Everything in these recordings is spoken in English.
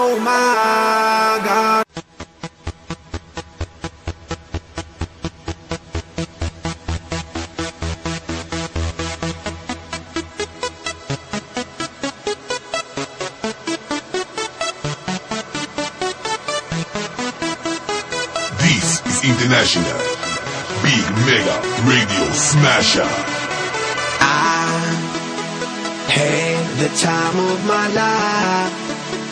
oh my God. This is International Big Mega Radio Smasher. I had the time of my life,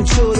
the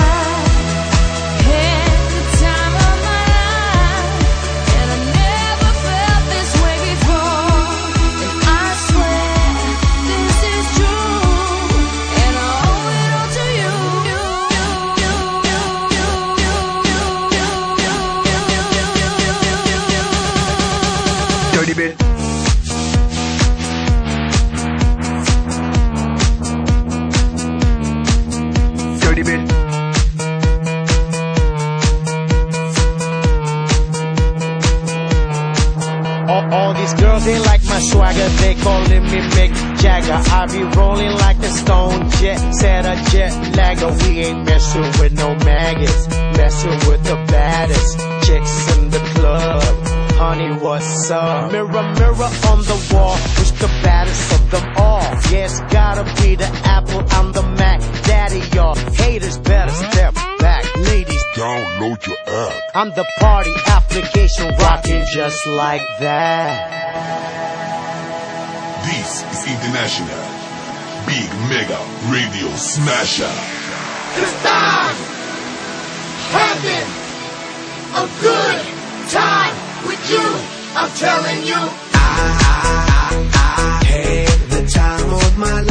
All, these girls, they like my swagger, they calling me Mick Jagger. I be rolling like a stone jet, set a jet lagger. We ain't messing with no maggots, messing with the baddest chicks in the club. Honey, what's up? Mirror, mirror on the wall, who's the baddest of them all? Yeah, it's gotta be the Apple, Download your app. I'm the party application rocking just like that. This is International Big Mega Radio Smasher. Cause I'm having a good time with you. I'm telling you. I had the time of my life.